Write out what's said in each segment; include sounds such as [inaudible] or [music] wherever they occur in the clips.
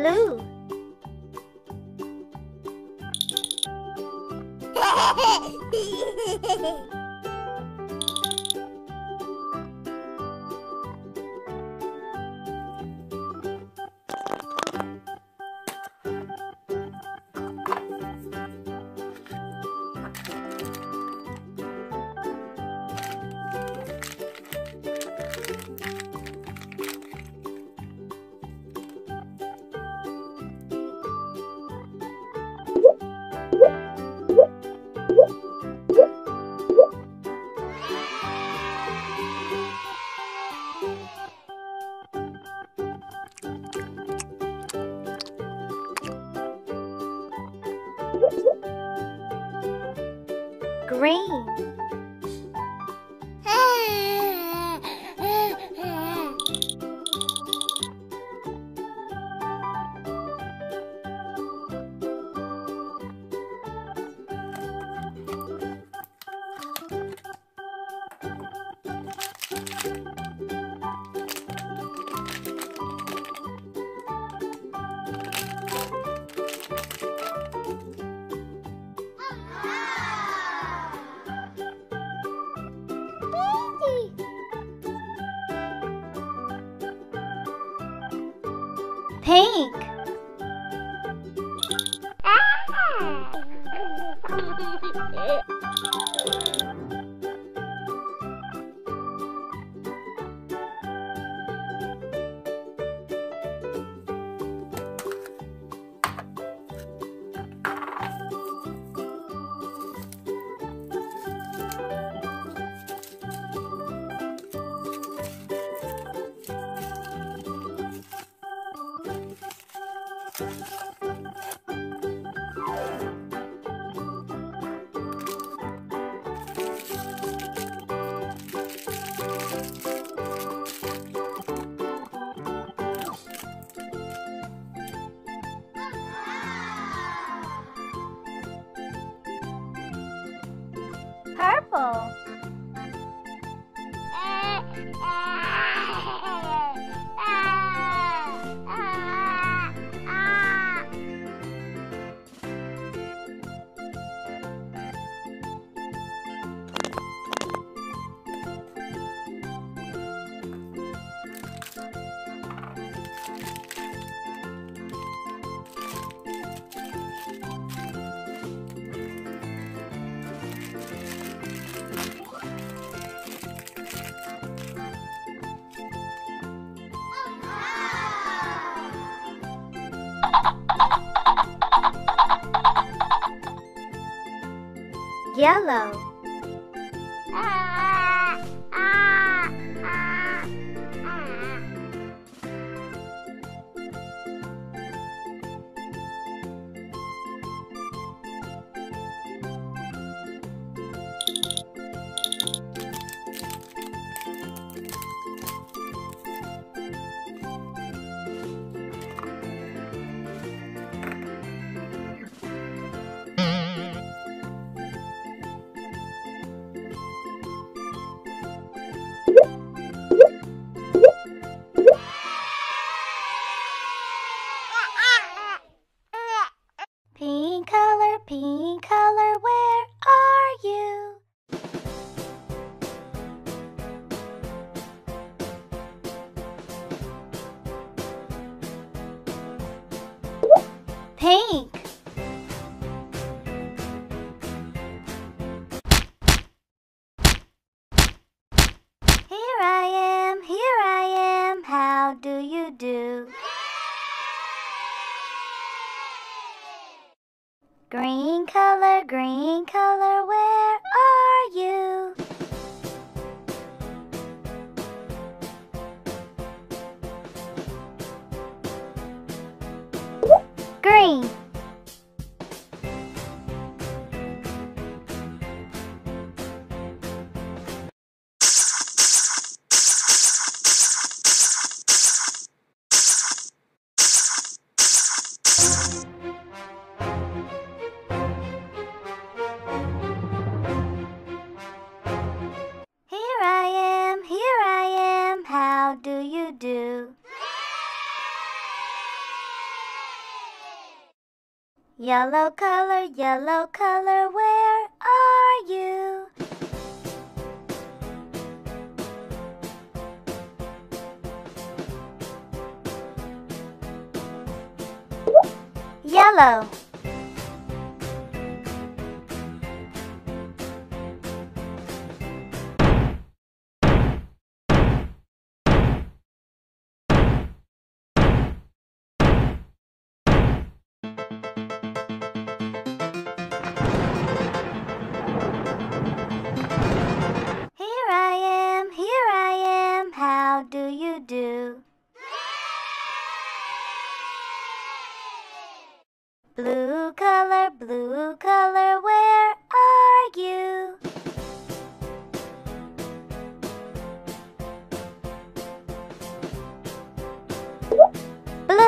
Blue. [laughs] Green. Pink. Purple. [laughs] Yellow. Pink green color, Yellow color, yellow color, where are you? Yellow.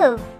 Move.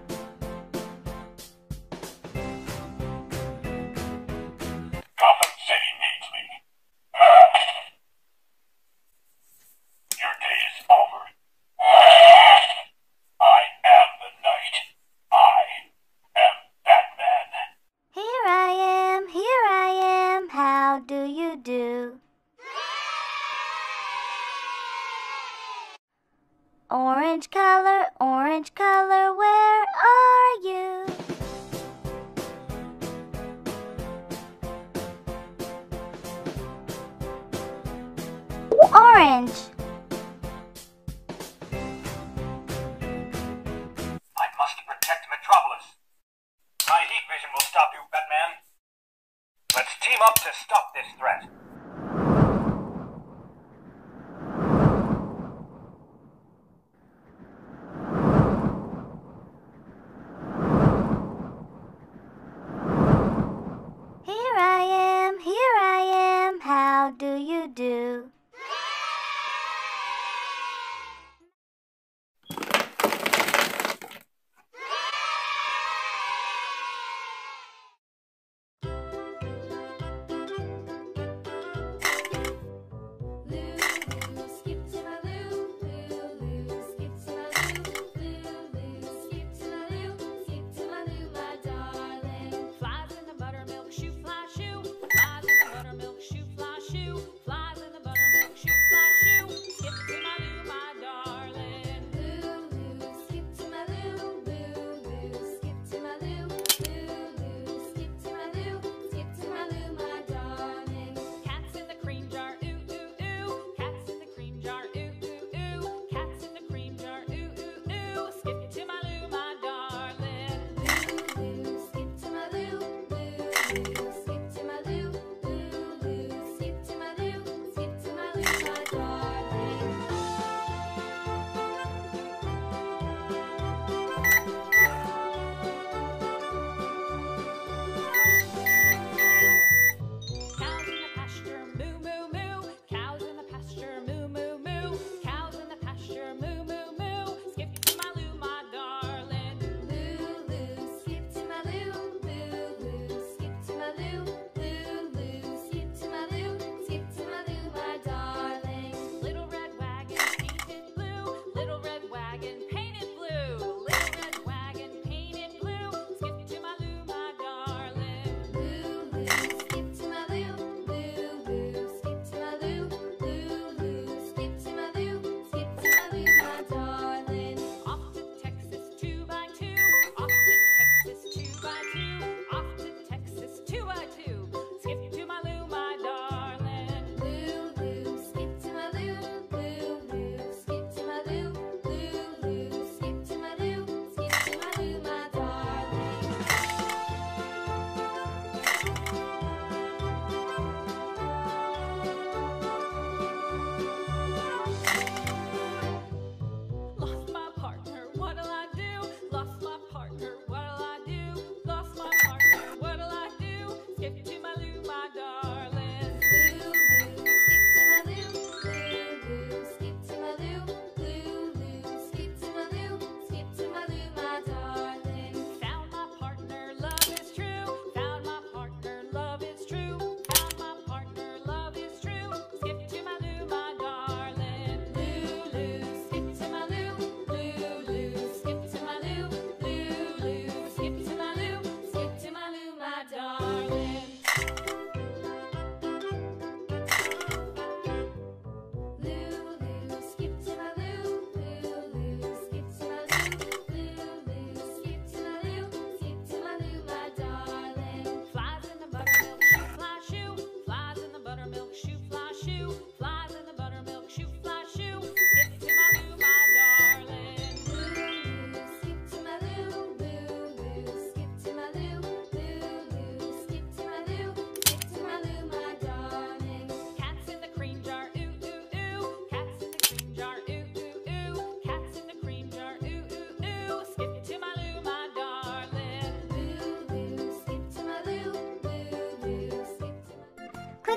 orange.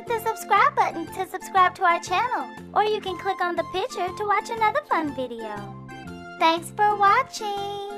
The subscribe button to subscribe to our channel, or you can click on the picture to watch another fun video. Thanks for watching!